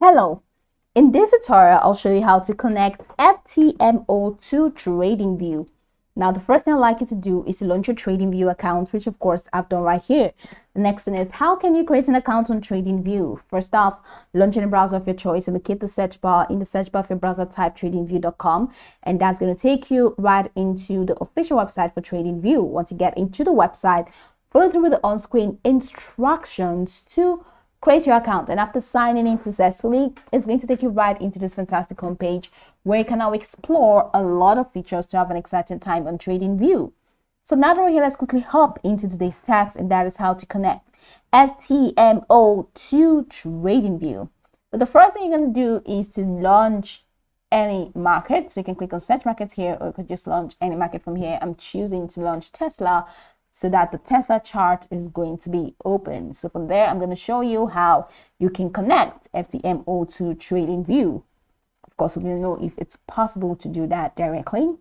Hello, in this tutorial, I'll show you how to connect FTMO to TradingView. Now, the first thing I'd like you to do is to launch your TradingView account, which of course I've done right here. The next thing is, how can you create an account on TradingView? First off, launch in a browser of your choice, indicate the search bar. In the search bar of your browser, type tradingview.com, and that's going to take you right into the official website for TradingView. Once you get into the website, follow through with the on-screen instructions to create your account and after signing in successfully it's going to take you right into this fantastic homepage where you can now explore a lot of features to have an exciting time on TradingView so now that we're here let's quickly hop into today's task and that is how to connect ftmo to TradingView but the first thing you're going to do is to launch any market. So you can click on search markets here or you could just launch any market from here. I'm choosing to launch tesla so that the Tesla chart is going to be open. So from there, I'm going to show you how you can connect FTMO to TradingView. Of course, we will know if it's possible to do that directly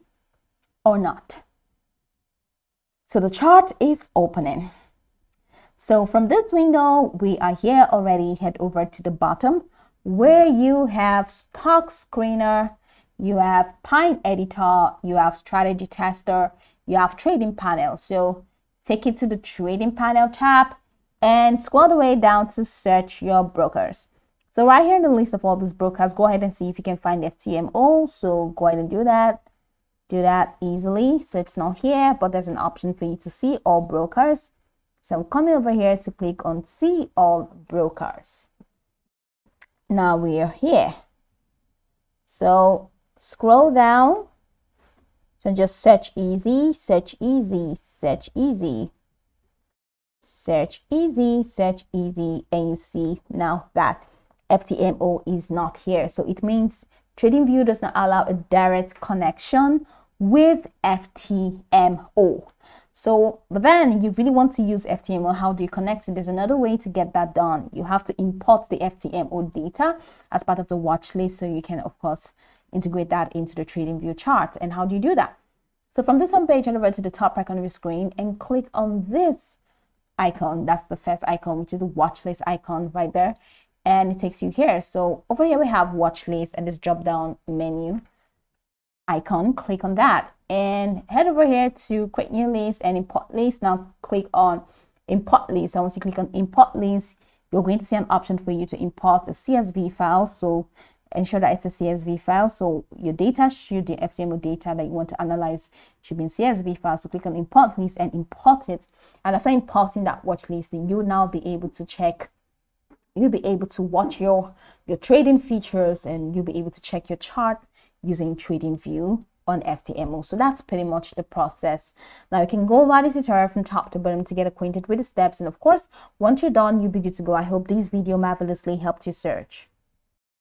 or not. So the chart is opening. So from this window, we are here already. Head over to the bottom where you have stock screener, you have Pine Editor, you have strategy tester, you have trading panel. So take it to the trading panel tab and scroll the way down to search your brokers. So right here in the list of all these brokers, go ahead and see if you can find FTMO. So go ahead and do that. Do that easily. So it's not here, but there's an option for you to see all brokers. So I'm coming over here to click on see all brokers. Now we are here. So scroll down so just search easy, search easy, search easy, search easy, search easy, and you see now that FTMO is not here. So it means TradingView does not allow a direct connection with FTMO. So, but then you really want to use FTMO. How do you connect it? There's another way to get that done. You have to import the FTMO data as part of the watch list. So you can, of course, integrate that into the TradingView chart. And how do you do that? So from this home page, head over to the top right corner of your screen and click on this icon. That's the first icon, which is the watch list icon right there. And it takes you here. So over here we have watch list and this drop down menu icon. Click on that and head over here to create new list and import list. Now click on import list. And once you click on import list, you're going to see an option for you to import a CSV file. So ensure that it's a CSV file. So your data should, the FTMO data that you want to analyze should be in CSV file. So click on import list and import it. And after importing that watch list, you'll now be able to check you'll be able to watch your your trading features and you'll be able to check your chart using trading view on FTMO. So that's pretty much the process. Now you can go over this tutorial from top to bottom to get acquainted with the steps. And of course, once you're done, you'll be good to go. I hope this video marvelously helped you search.